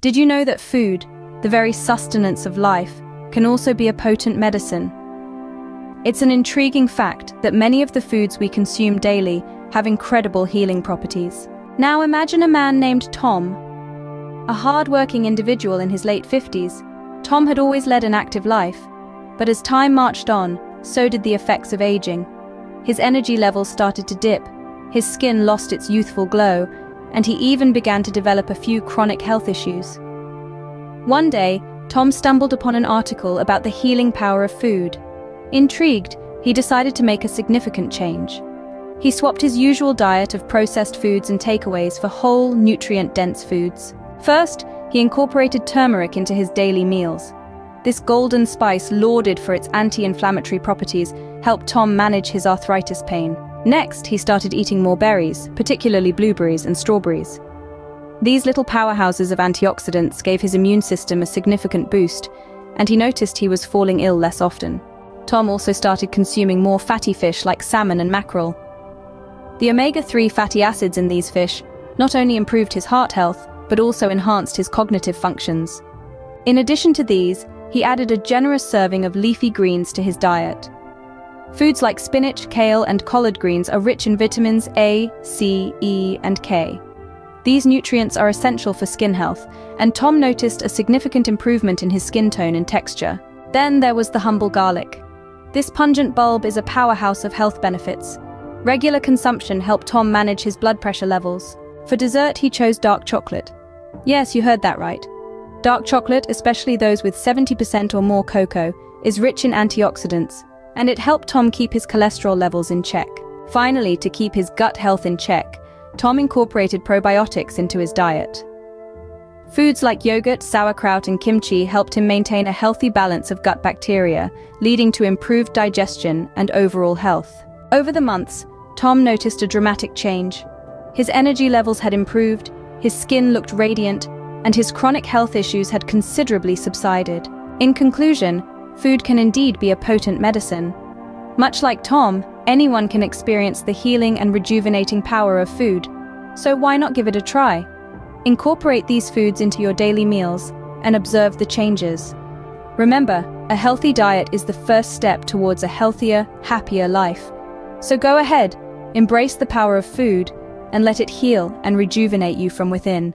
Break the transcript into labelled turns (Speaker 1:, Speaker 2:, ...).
Speaker 1: Did you know that food, the very sustenance of life, can also be a potent medicine? It's an intriguing fact that many of the foods we consume daily have incredible healing properties. Now imagine a man named Tom. A hard-working individual in his late 50s, Tom had always led an active life, but as time marched on, so did the effects of aging. His energy levels started to dip, his skin lost its youthful glow, and he even began to develop a few chronic health issues. One day, Tom stumbled upon an article about the healing power of food. Intrigued, he decided to make a significant change. He swapped his usual diet of processed foods and takeaways for whole, nutrient-dense foods. First, he incorporated turmeric into his daily meals. This golden spice, lauded for its anti-inflammatory properties, helped Tom manage his arthritis pain. Next, he started eating more berries, particularly blueberries and strawberries. These little powerhouses of antioxidants gave his immune system a significant boost, and he noticed he was falling ill less often. Tom also started consuming more fatty fish like salmon and mackerel. The omega-3 fatty acids in these fish not only improved his heart health, but also enhanced his cognitive functions. In addition to these, he added a generous serving of leafy greens to his diet. Foods like spinach, kale, and collard greens are rich in vitamins A, C, E, and K. These nutrients are essential for skin health, and Tom noticed a significant improvement in his skin tone and texture. Then there was the humble garlic. This pungent bulb is a powerhouse of health benefits. Regular consumption helped Tom manage his blood pressure levels. For dessert, he chose dark chocolate. Yes, you heard that right. Dark chocolate, especially those with 70% or more cocoa, is rich in antioxidants, and it helped Tom keep his cholesterol levels in check. Finally, to keep his gut health in check, Tom incorporated probiotics into his diet. Foods like yogurt, sauerkraut, and kimchi helped him maintain a healthy balance of gut bacteria, leading to improved digestion and overall health. Over the months, Tom noticed a dramatic change. His energy levels had improved, his skin looked radiant, and his chronic health issues had considerably subsided. In conclusion, food can indeed be a potent medicine. Much like Tom, anyone can experience the healing and rejuvenating power of food, so why not give it a try? Incorporate these foods into your daily meals and observe the changes. Remember, a healthy diet is the first step towards a healthier, happier life. So go ahead, embrace the power of food, and let it heal and rejuvenate you from within.